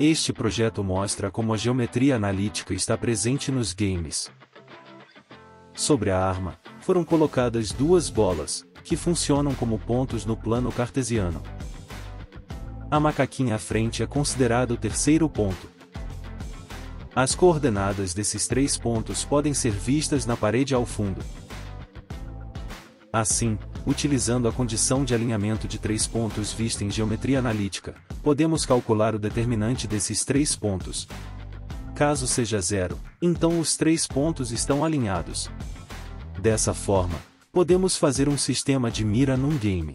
Este projeto mostra como a geometria analítica está presente nos games. Sobre a arma, foram colocadas duas bolas, que funcionam como pontos no plano cartesiano. A macaquinha à frente é considerada o terceiro ponto. As coordenadas desses três pontos podem ser vistas na parede ao fundo. Assim, utilizando a condição de alinhamento de três pontos vista em geometria analítica, podemos calcular o determinante desses três pontos. Caso seja zero, então os três pontos estão alinhados. Dessa forma, podemos fazer um sistema de mira num game.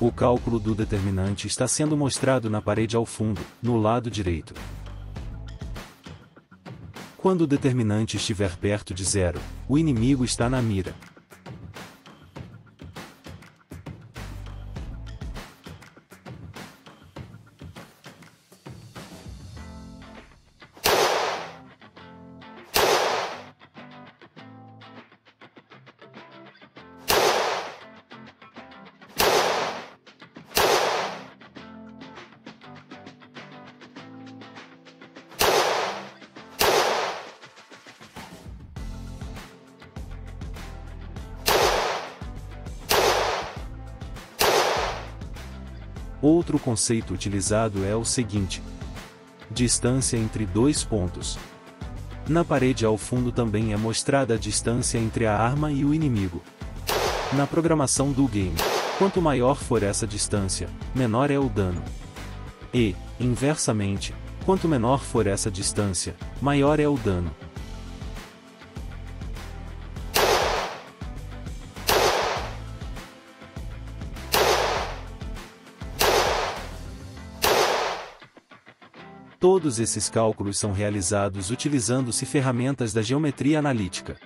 O cálculo do determinante está sendo mostrado na parede ao fundo, no lado direito. Quando o determinante estiver perto de zero, o inimigo está na mira. Outro conceito utilizado é o seguinte: distância entre dois pontos. Na parede ao fundo também é mostrada a distância entre a arma e o inimigo. Na programação do game, quanto maior for essa distância, menor é o dano. E, inversamente, quanto menor for essa distância, maior é o dano. Todos esses cálculos são realizados utilizando-se ferramentas da geometria analítica.